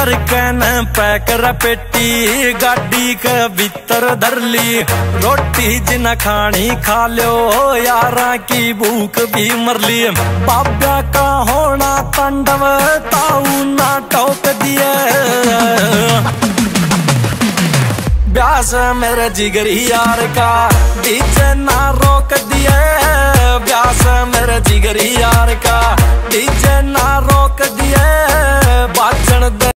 करकन pack रपेटी, गाड़ी के भीतर धरली रोटी जिन खानी खा लो यारा की भूख भी मरली बाबा का होना तांडव, ताऊ ना टोक दिए। ब्यास मेरे जिगरी यार का बीच ना रोक दिए। ब्यास मेरे जिगरी यार का बीच ना